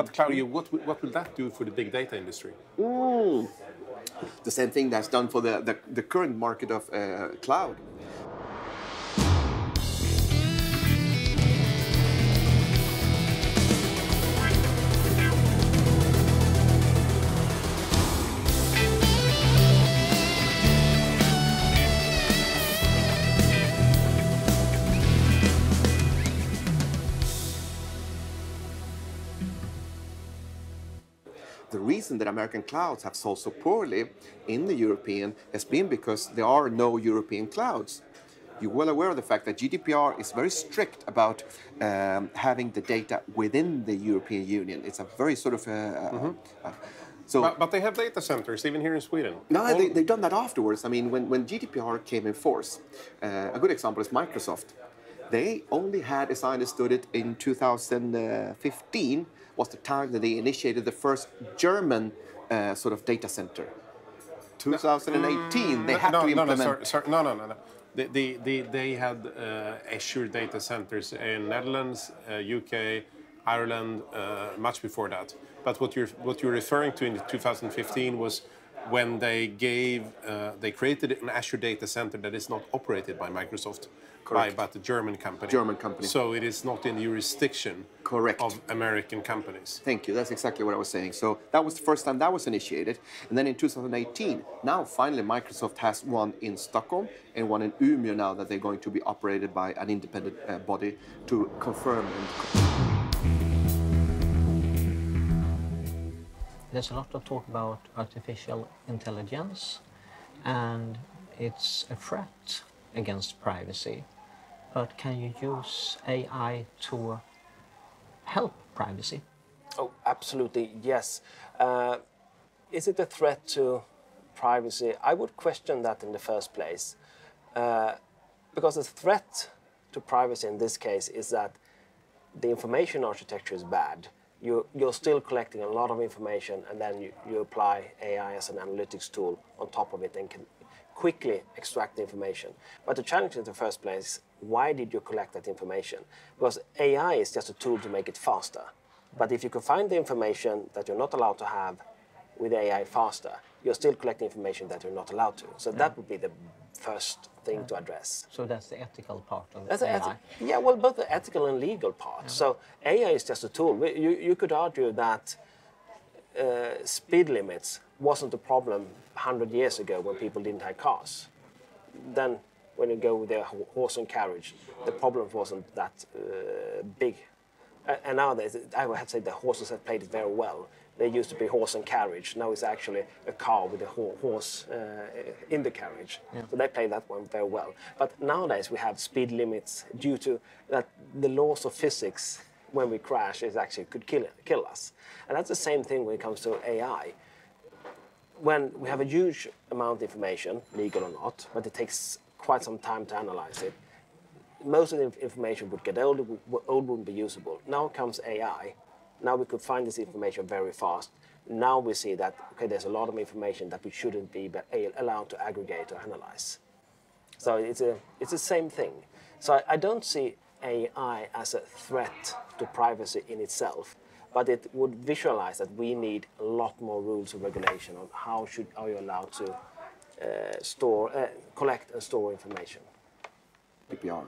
But Claudio, what, what will that do for the big data industry? the same thing that's done for the, the, the current market of uh, cloud. The reason that American clouds have sold so poorly in the European has been because there are no European clouds. You're well aware of the fact that GDPR is very strict about um, having the data within the European Union. It's a very sort of uh, uh, so. But, but they have data centers even here in Sweden. No, All- they, they've done that afterwards. I mean, when, when GDPR came in force, uh, a good example is Microsoft. They only had, as I understood it, in 2015 was the time that they initiated the first German uh, sort of data center. 2018, they had no, to no, implement. no, sorry, sorry, no, no, no, no. They, they, they, they had uh, Azure data centers in Netherlands, uh, UK, Ireland, uh, much before that. But what you're what you're referring to in 2015 was when they gave uh, they created an Azure data center that is not operated by Microsoft, by Correct. but a German company. German company. So it is not in the jurisdiction Correct. of American companies. Thank you. That's exactly what I was saying. So that was the first time that was initiated. And then in 2018, now finally Microsoft has one in Stockholm and one in Umeå now that they're going to be operated by an independent uh, body to confirm and There's a lot of talk about artificial intelligence, and it's a threat against privacy. But can you use AI to help privacy? Oh, absolutely, yes. Uh, is it a threat to privacy? I would question that in the first place. Uh, because the threat to privacy in this case is that the information architecture is bad. You, you're still collecting a lot of information and then you, you apply AI as an analytics tool on top of it and can quickly extract the information. But the challenge in the first place, why did you collect that information? Because AI is just a tool to make it faster. But if you can find the information that you're not allowed to have with AI faster, you're still collecting information that you're not allowed to. So that would be the first thing to address. So that's the ethical part of That's AI. yeah, well, both the ethical and legal part. So AI is just a tool. You, you could argue that uh, speed limits wasn't a problem 100 years ago when people didn't have cars. Then, when you go with ho- horse and carriage, the problem wasn't that uh, big. And nowadays, I would have to say the horses have played it very well. They used to be horse and carriage. Now it's actually a car with a horse uh, in the carriage. So they play that one very well. But nowadays we have speed limits due to that the laws of physics when we crash is actually could kill, kill us. And that's the same thing when it comes to AI when we have a huge amount of information, legal or not, but it takes quite some time to analyze it, most of the information would get old, it old wouldn't be usable. Now comes AI. Now we could find this information very fast. Now we see that okay, there's a lot of information that we shouldn't be allowed to aggregate or analyze. So it's a it's the same thing. So I, I don't see AI as a threat to privacy in itself, but it would visualize that we need a lot more rules and regulation on how should are you allowed to uh, store, uh, collect and store information. GDPR.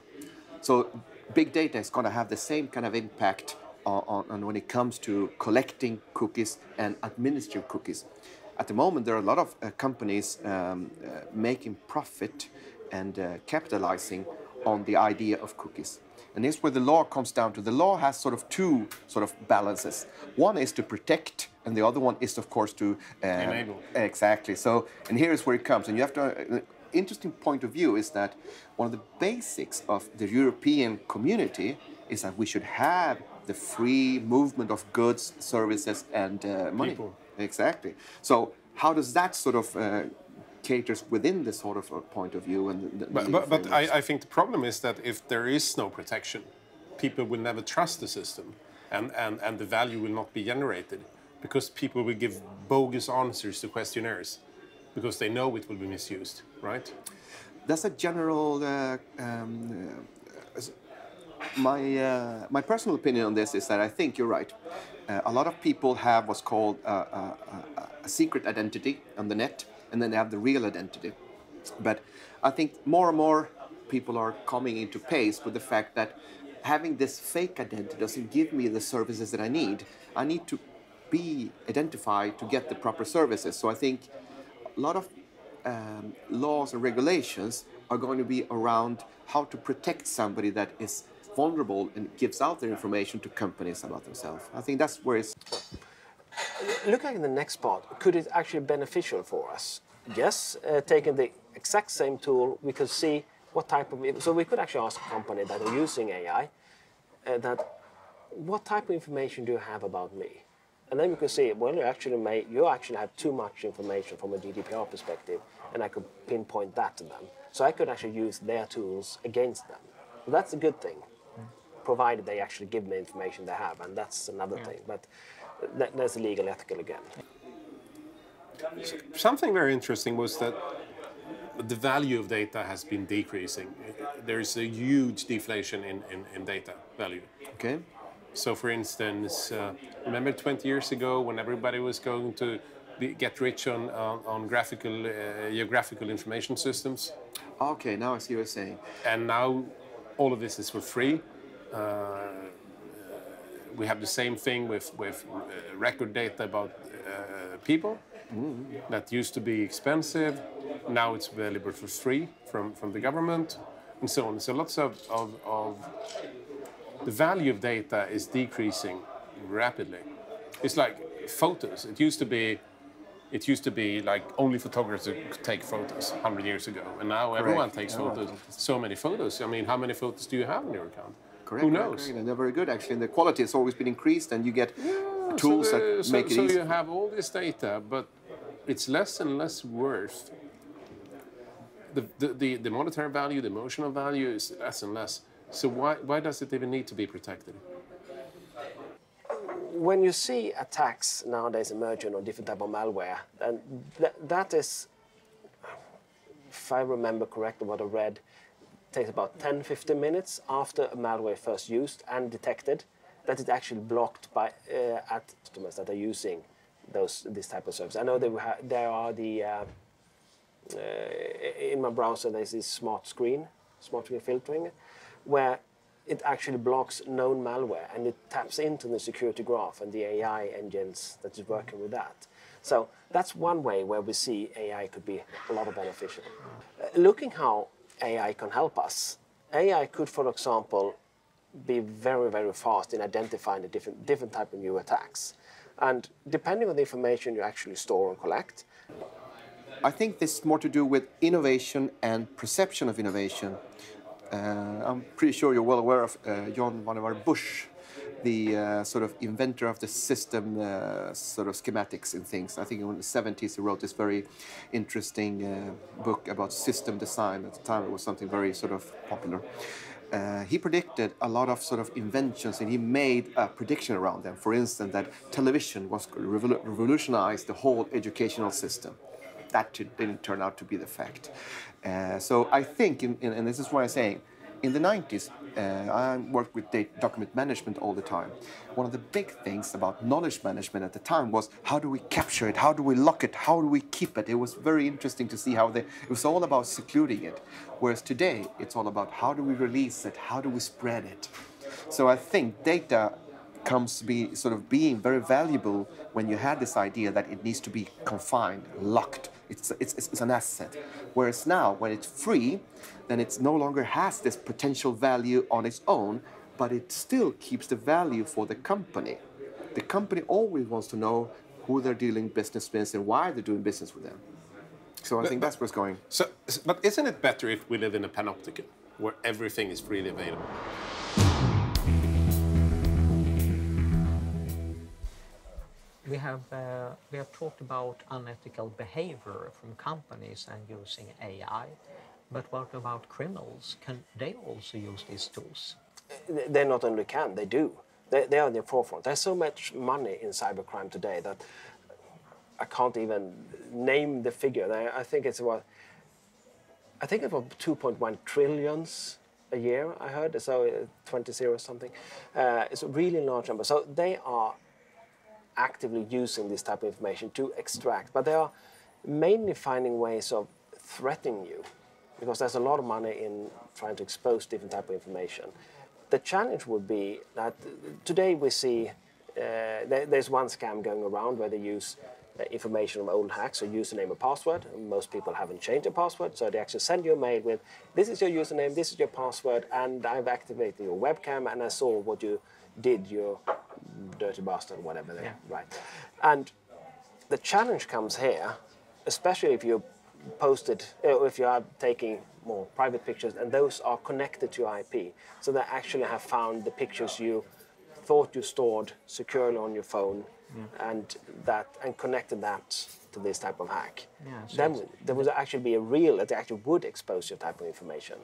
So big data is going to have the same kind of impact on, on, when it comes to collecting cookies and administering cookies. At the moment, there are a lot of uh, companies um, uh, making profit and uh, capitalizing on the idea of cookies. And this is where the law comes down to. The law has sort of two sort of balances. One is to protect, and the other one is, of course, to uh, Enable. Exactly. So, and here is where it comes. And you have to. Uh, interesting point of view is that one of the basics of the European community is that we should have the free movement of goods, services, and uh, money. People. Exactly. So, how does that sort of uh, caters within this sort of uh, point of view and the, the But, but, but? I, I think the problem is that if there is no protection, people will never trust the system and, and, and the value will not be generated because people will give bogus answers to questionnaires because they know it will be misused, right? that's a general. Uh, um, uh, my uh, my personal opinion on this is that I think you're right. Uh, a lot of people have what's called a, a, a secret identity on the net, and then they have the real identity. But I think more and more people are coming into pace with the fact that having this fake identity doesn't give me the services that I need. I need to be identified to get the proper services. So I think a lot of um, laws and regulations are going to be around how to protect somebody that is vulnerable and gives out their information to companies about themselves. I think that's where it's. Looking at the next part, could it actually be beneficial for us? Yes, uh, taking the exact same tool, we could see what type of. So we could actually ask a company that are using AI uh, that what type of information do you have about me? And then we could see, well, you actually may, you actually have too much information from a GDPR perspective, and I could pinpoint that to them. So I could actually use their tools against them. So that's a good thing, provided they actually give me information they have, and that's another thing. But that's illegal, ethical again. Something very interesting was that the value of data has been decreasing. There's a huge deflation in, in, in data value. Okay. So, for instance, uh, remember 20 years ago when everybody was going to be, get rich on, on, on graphical, uh, geographical information systems? Okay, now I see what you're saying. And now all of this is for free. Uh, we have the same thing with, with uh, record data about uh, people that used to be expensive. Now it's available for free from, from the government and so on. So lots of, of, of the value of data is decreasing rapidly. It's like photos. It used to be it used to be like only photographers could take photos 100 years ago, and now everyone takes Everyone photos. So many photos. I mean, how many photos do you have in your account? Correct. Who knows? correct. And they're very good actually. And the quality has always been increased, and you get Yeah, tools so, that so, make it so easy. you have all this data, but it's less and less worth. The, the, the, the monetary value, the emotional value is less and less. So why, why does it even need to be protected? when you see attacks nowadays emerging on different type of malware, and th- that is, if I remember correctly, what I read, takes about 10, 15 minutes after a malware first used and detected, that it's actually blocked by uh, at customers that are using those this type of service. I know ha- there are the uh, uh, in my browser there's this smart screen, smart screen filtering, where it actually blocks known malware and it taps into the security graph and the AI engines that is working with that. So that's one way where we see AI could be a lot of beneficial. Uh, looking how AI can help us, AI could, for example, be very, very fast in identifying the different, different type of new attacks. And depending on the information you actually store and collect, I think this is more to do with innovation and perception of innovation. Uh, I'm pretty sure you're well aware of uh, John Vannevar Bush, the uh, sort of inventor of the system uh, sort of schematics and things. I think in the 70s he wrote this very interesting uh, book about system design. At the time, it was something very sort of popular. Uh, he predicted a lot of sort of inventions and he made a prediction around them. For instance, that television was going to revolutionize the whole educational system that didn't turn out to be the fact. Uh, so I think, in, in, and this is why I'm saying, in the 90s, uh, I worked with document management all the time. One of the big things about knowledge management at the time was how do we capture it? How do we lock it? How do we keep it? It was very interesting to see how they, it was all about secluding it. Whereas today, it's all about how do we release it? How do we spread it? So I think data comes to be sort of being very valuable when you had this idea that it needs to be confined, locked. It's, it's, it's an asset. Whereas now, when it's free, then it no longer has this potential value on its own, but it still keeps the value for the company. The company always wants to know who they're dealing business with and why they're doing business with them. So I think that's where it's going. So, but isn't it better if we live in a panopticon where everything is freely available? We have, uh, we have talked about unethical behavior from companies and using AI, but what about criminals? Can they also use these tools? they not only can, they do. They, they are in the forefront. There's so much money in cybercrime today that I can't even name the figure. I think it's about, I think it's about 2.1 trillions a year. I heard so uh, 20 zero something. Uh, it's a really large number. So they are actively using this type of information to extract, but they are mainly finding ways of threatening you because there's a lot of money in trying to expose different type of information. The challenge would be that today we see uh, there, there's one scam going around where they use uh, information from old hacks, so username and password. Most people haven't changed their password, so they actually send you a mail with, "This is your username, this is your password, and I've activated your webcam, and I saw what you did, you dirty bastard, whatever they right." And the challenge comes here, especially if you posted, uh, if you are taking more private pictures, and those are connected to IP, so they actually have found the pictures you thought you stored securely on your phone, and that and connected that to this type of hack. Yeah, so then there would actually be a real that they actually would expose your type of information.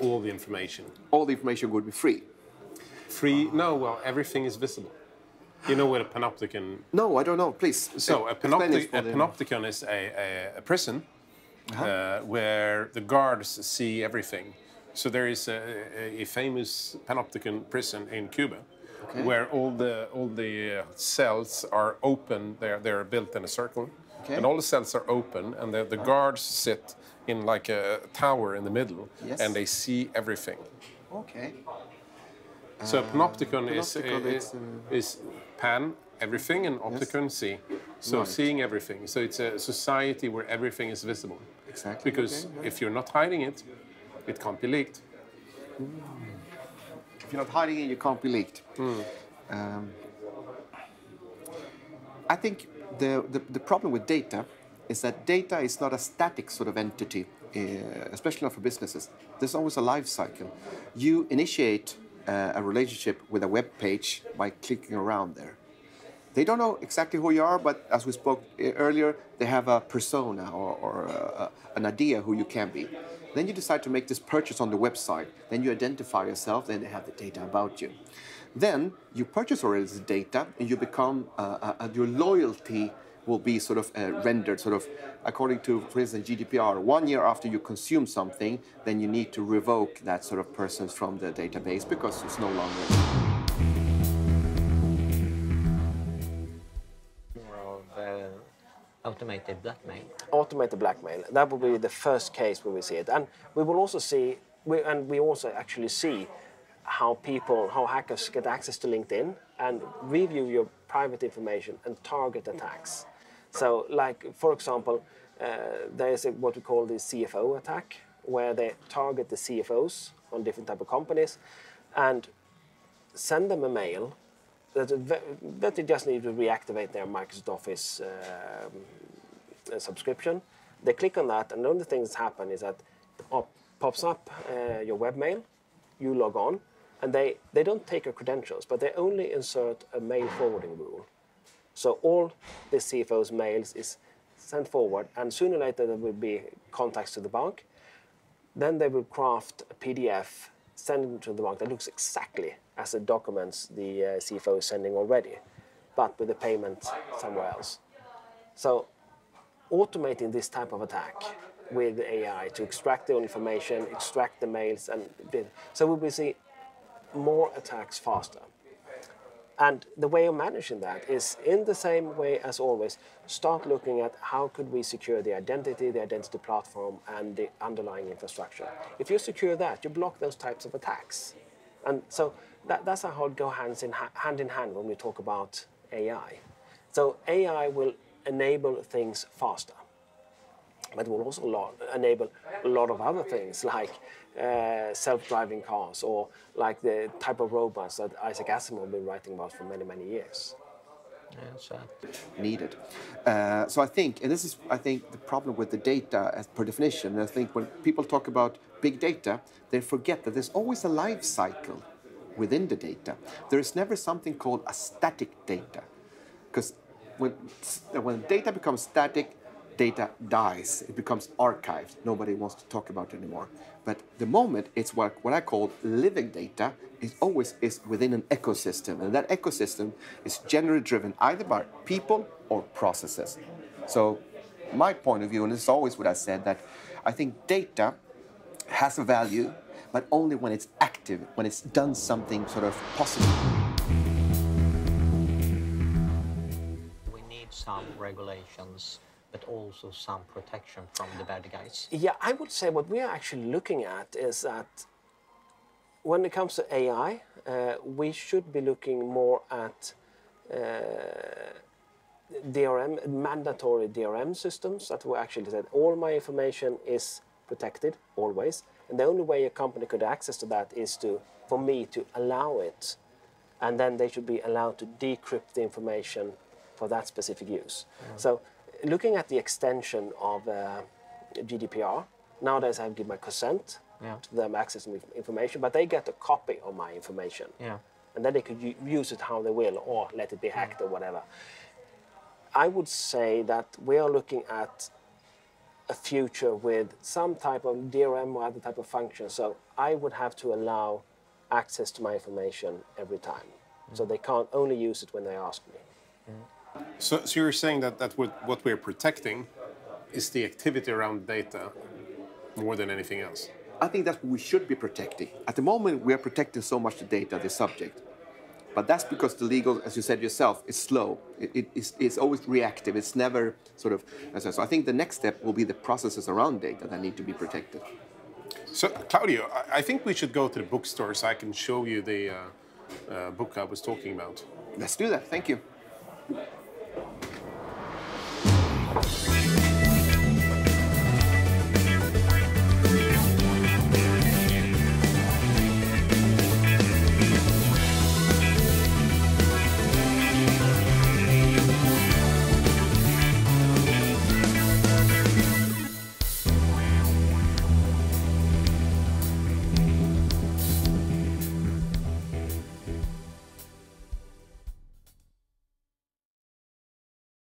All the information. All the information would be free. Free? No, well, everything is visible. You know what a panopticon No, I don't know. Please. So a, panopti- a panopticon is a, a, a prison uh, where the guards see everything. So there is a, a, famous panopticon prison in Cuba, where all the all the uh, cells are open. They're they're built in a circle, Okay. and all the cells are open, and the, the guards sit in like a tower in the middle, Yes. and they see everything. Okay. So a panopticon, is, panopticon is, is, is pan everything and opticon see. So Right. seeing everything. So it's a society where everything is visible. Exactly. Because Okay, if you're not hiding it, it can't be leaked. If you're not hiding it, you can't be leaked. Um, I think the, the, the problem with data is that data is not a static sort of entity, uh, especially not for businesses. There's always a life cycle. You initiate uh, a relationship with a web page by clicking around there. They don't know exactly who you are, but as we spoke uh, earlier, they have a persona or, or uh, an idea who you can be. Then you decide to make this purchase on the website. Then you identify yourself. Then they have the data about you. Then you purchase all this data, and you become uh, uh, uh, your loyalty will be sort of uh, rendered sort of according to, for instance, GDPR. One year after you consume something, then you need to revoke that sort of persons from the database because it's no longer. More of uh, automated blackmail. automated blackmail. That will be the first case where we see it, and we will also see, we, and we also actually see how people, how hackers get access to LinkedIn and review your private information and target attacks. So, like for example, uh, there is a, what we call the CFO attack, where they target the CFOs on different type of companies, and send them a mail that, that they just need to reactivate their Microsoft Office uh, subscription. They click on that, and the only thing that's happened is that pop, pops up uh, your webmail, you log on, and they, they don't take your credentials, but they only insert a mail forwarding rule. So all the CFO's mails is sent forward, and sooner or later there will be contacts to the bank. Then they will craft a PDF, send it to the bank that looks exactly as the documents the uh, CFO is sending already, but with the payment somewhere else. So automating this type of attack with AI to extract the information, extract the mails, and so we will see more attacks faster. And the way of managing that is in the same way as always, start looking at how could we secure the identity, the identity platform, and the underlying infrastructure. If you secure that, you block those types of attacks. And so that, that's how it go hands in, ha- hand in hand when we talk about AI. So AI will enable things faster but will also lot, enable a lot of other things like uh, self-driving cars or like the type of robots that Isaac Asimov has been writing about for many, many years. Yeah, so needed. Uh, so I think, and this is, I think, the problem with the data as per definition. I think when people talk about big data, they forget that there's always a life cycle within the data. There is never something called a static data, because when when data becomes static, data dies. It becomes archived. Nobody wants to talk about it anymore. But the moment it's what, what I call living data, it always is within an ecosystem. And that ecosystem is generally driven either by people or processes. So my point of view, and is always what I said, that I think data has a value, but only when it's active, when it's done something sort of positive. We need some regulations, but also some protection from the bad guys? Yeah, I would say what we are actually looking at is that when it comes to AI, uh, we should be looking more at uh, DRM, mandatory DRM systems that we actually said all my information is protected always, and the only way a company could access to that is to for me to allow it, and then they should be allowed to decrypt the information for that specific use. So, looking at the extension of uh, GDPR, nowadays I give my consent Yeah. to them accessing inf- information, but they get a copy of my information Yeah. and then they could use it how they will or let it be hacked or whatever. I would say that we are looking at a future with some type of DRM or other type of function. So I would have to allow access to my information every time. So they can't only use it when they ask me. So, so you're saying that, that what, what we're protecting is the activity around data more than anything else? I think that's what we should be protecting. At the moment, we are protecting so much the data, the subject. But that's because the legal, as you said yourself, is slow. It, it, it's, it's always reactive. It's never sort of. So I think the next step will be the processes around data that need to be protected. So, Claudio, I, I think we should go to the bookstore so I can show you the uh, uh, book I was talking about. Let's do that. Thank you.